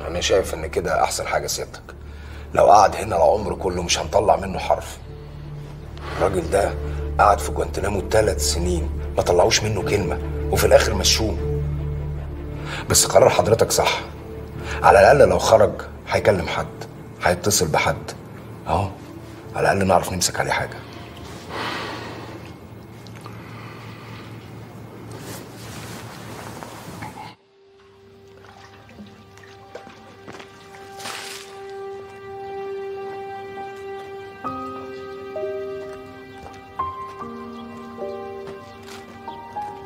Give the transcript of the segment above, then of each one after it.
أنا شايف إن كده أحسن حاجة سيادتك لو قعد هنا العمر كله مش هنطلع منه حرف. الراجل ده قعد في جوانتنامو ثلاث سنين ما طلعوش منه كلمة وفي الآخر مشوه. بس قرار حضرتك صح. على الأقل لو خرج هيكلم حد هيتصل بحد. أهو على الأقل نعرف نمسك عليه حاجة.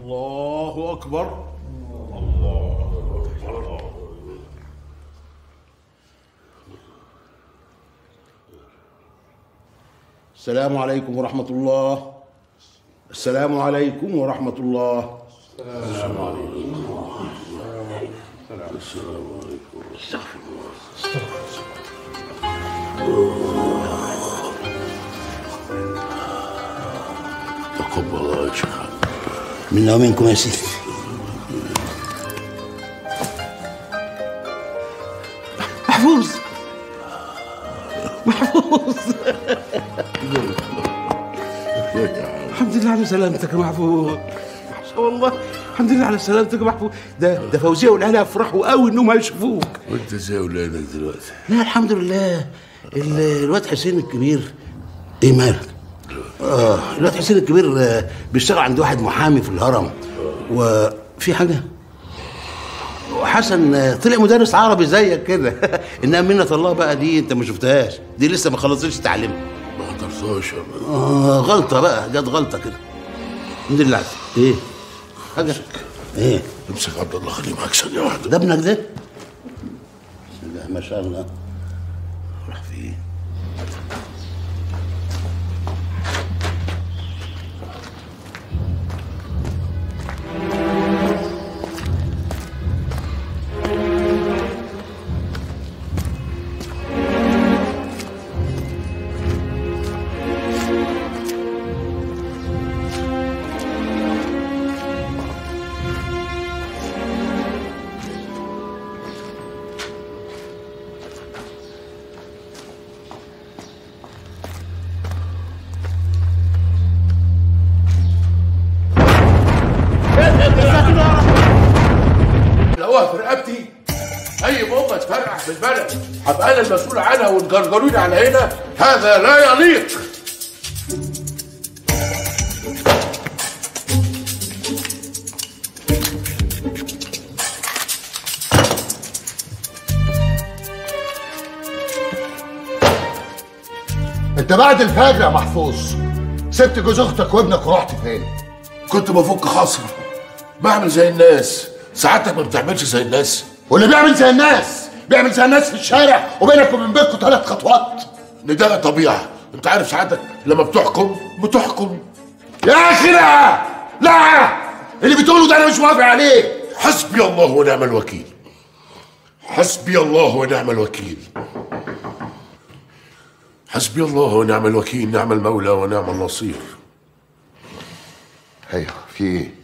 الله أكبر. الله. أكبر السلام عليكم ورحمة الله. السلام عليكم ورحمة الله. تقبل الله يا شيخ منا ومنكم يا سيدي. محفوظ. محفوظ. الحمد لله على سلامتك محفوظ. والله الحمد لله على سلامتك يا محفوظ. ده ده فوزية والعيله يفرحوا قوي إنهم هيشوفوك. وانت إزاي ولادك دلوقتي؟ لا الحمد لله. ال- الواد حسين الكبير. إيه مالك؟ آه الواد حسين الكبير آه، بيشتغل عند واحد محامي في الهرم. وفي حاجة؟ وحسن آه، طلع مدرس عربي زيك كده. إنها منة الله بقى دي أنت ما شفتهاش. دي لسه ما خلصتش تعليمها ما حضرتهاش. آه غلطة بقى جت غلطة كده. الحمد لله. إيه؟ حاجة؟ إيه؟ امسك عبد الله خليه معاك ثانية واحدة. ده ابنك ده؟ ما شاء الله. راح فين في رقبتي. اي بومه تفرقع في البلد. هبقى أنا المسؤول عنها وتجرجروني على هنا. هذا لا يليق. أنت بعد الفجر يا محفوظ. سبت جوز أختك وابنك ورحت فين؟ كنت بفك حصر بعمل زي الناس. سعادتك ما بتعملش زي الناس. واللي بيعمل زي الناس بيعمل زي الناس في الشارع وبينك وبين بيتكم ثلاث خطوات. ده طبيعة. أنت عارف سعادتك لما بتحكم بتحكم. يا أخي لا! لا! اللي بتقوله ده أنا مش موافق عليه. حسبي الله ونعم الوكيل. حسبي الله ونعم الوكيل. حسبي الله ونعم الوكيل نعم المولى ونعم النصير. أيوه في إيه؟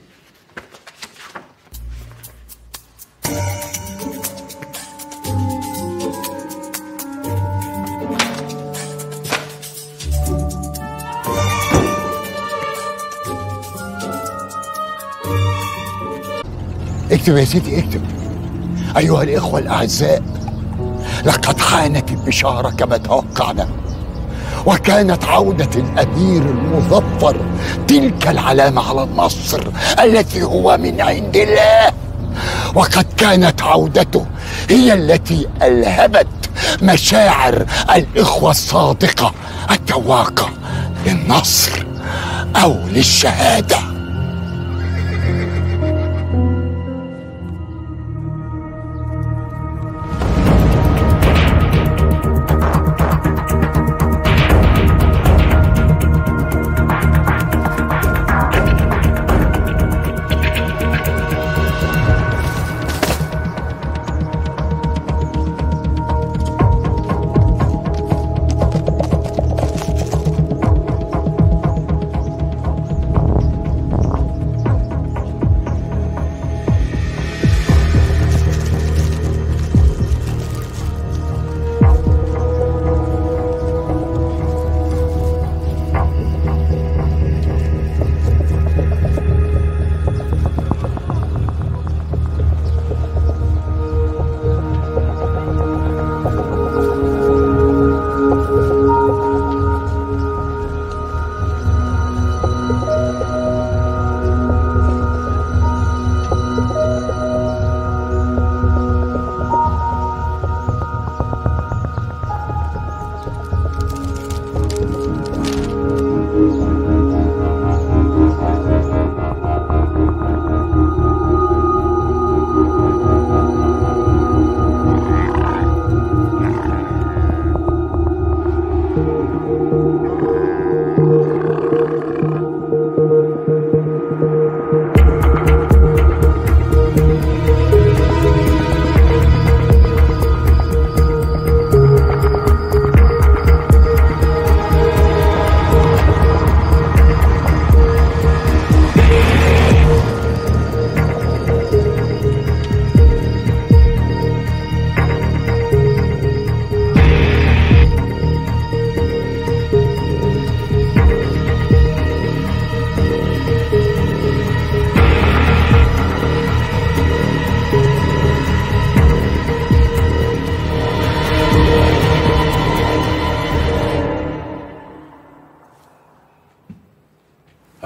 اكتب يا سيدي اكتب. أيها الإخوة الأعزاء لقد حانت البشارة كما توقعنا وكانت عودة الأمير المظفر تلك العلامة على النصر التي هو من عند الله. وقد كانت عودته هي التي ألهبت مشاعر الإخوة الصادقة التواقة للنصر أو للشهادة.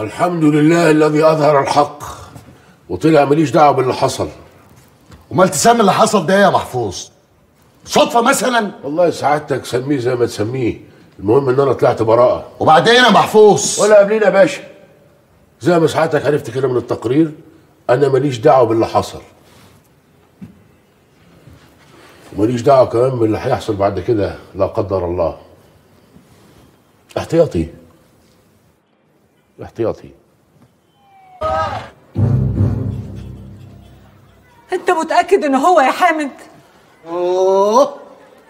الحمد لله الذي أظهر الحق وطلع ماليش دعوة باللي حصل. امال تسمي اللي حصل ده يا محفوظ؟ صدفة مثلا؟ والله سعادتك سميه زي ما تسميه المهم إن أنا طلعت براءة. وبعدين يا محفوظ؟ ولا قبلينا يا باشا. زي ما سعادتك عرفت كده من التقرير أنا ماليش دعوة باللي حصل. وماليش دعوة كمان باللي هيحصل بعد كده لا قدر الله. احتياطي. احتياطي. أنت متأكد ان هو يا حامد؟ أوه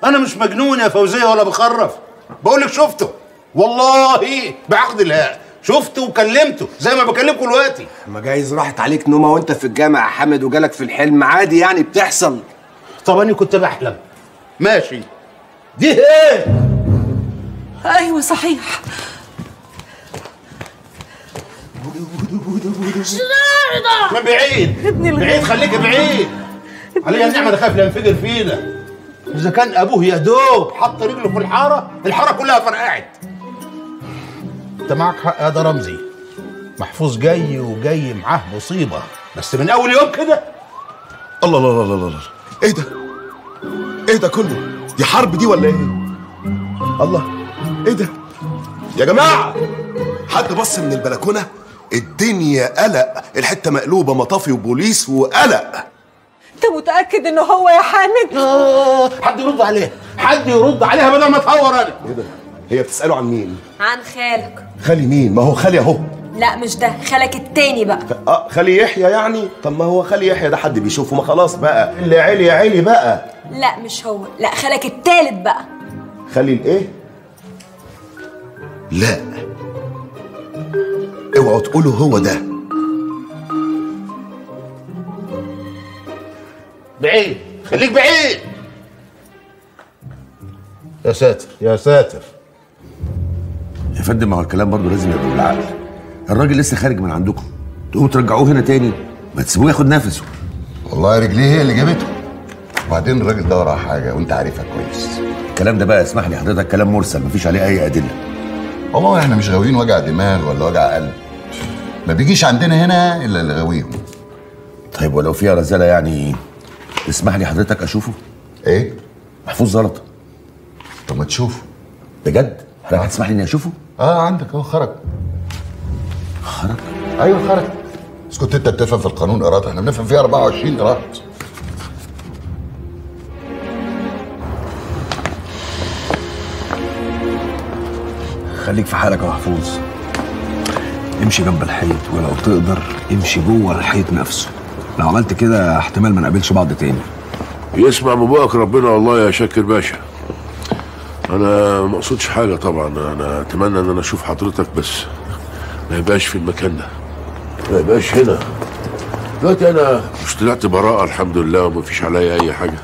أنا مش مجنون يا فوزية ولا بخرف. بقول لك شفته. والله بعقد الله. شفته وكلمته زي ما بكلمكم دلوقتي. ما جايز راحت عليك نومة وأنت في الجامع يا حامد وجالك في الحلم. عادي يعني بتحصل. طب أنا كنت بحلم. ماشي. دي إيه؟ أيوه صحيح. من بعيد. الغالي. بعيد خليك بعيد. عليا النعمه ده خايف لا ينفجر فينا. إذا كان أبوه يا دوب حط رجله في الحارة الحارة كلها فرقعت. أنت معك حق يا ده رمزي. محفوظ جاي وجاي معاه مصيبة. بس من أول يوم كده. الله الله الله الله الله. إيه ده؟ إيه ده كله؟ دي حرب دي ولا إيه؟ الله. إيه ده؟ يا جماعة حد بص من البلكونة؟ الدنيا قلق الحتة مقلوبة مطافي وبوليس وقلق. انت متأكد ان هو يا حامد؟ آه حد يرد عليها حد يرد عليها بدل ما اتهور أنا. إيه ده؟ هي بتسأله عن مين؟ عن خالك. خالي مين؟ ما هو خالي أهو. لا مش ده خالك التاني بقى. آه خالي يحيى يعني؟ طب ما هو خالي يحيى ده حد بيشوفه؟ ما خلاص بقى. اللي عيلي عيلي بقى. لا مش هو. لا خالك التالت بقى. خالي الإيه؟ لا. اوعوا تقولوا هو ده. بعيد. خليك بعيد. يا ساتر يا ساتر. يا فندم ما هو الكلام برضه لازم يبقى بالعقل. الراجل لسه خارج من عندكم. تقوموا ترجعوه هنا تاني ما تسيبوه ياخد نفسه. والله رجليه هي اللي جابته. وبعدين الراجل ده وراه حاجة وانت عارفها كويس. الكلام ده بقى اسمح لي حضرتك كلام مرسل مفيش عليه أي أدلة. والله إحنا مش غاويين وجع دماغ ولا وجع قلب؟ ما بيجيش عندنا هنا إلا اللي غاويهم. طيب ولو فيها رزالة يعني تسمح لي حضرتك أشوفه؟ إيه؟ محفوظ زلطه طب ما تشوفه. بجد؟ حضرتك هتسمح لي إني أشوفه؟ آه عندك أهو خرج. خرج؟ أيوه خرج. بس كنت أنت بتفهم في القانون قرات إحنا بنفهم فيه 24 قرات خليك في حالك يا محفوظ. امشي جنب الحيط ولو تقدر امشي جوه الحيط نفسه. لو عملت كده احتمال ما نقابلش بعض تاني. يسمع من بقك ربنا والله يا شاكر باشا. أنا ما أقصدش حاجة طبعا أنا أتمنى إن أنا أشوف حضرتك بس ما يبقاش في المكان ده. ما يبقاش هنا. دلوقتي أنا مش طلعت براءة الحمد لله وما فيش عليا أي حاجة.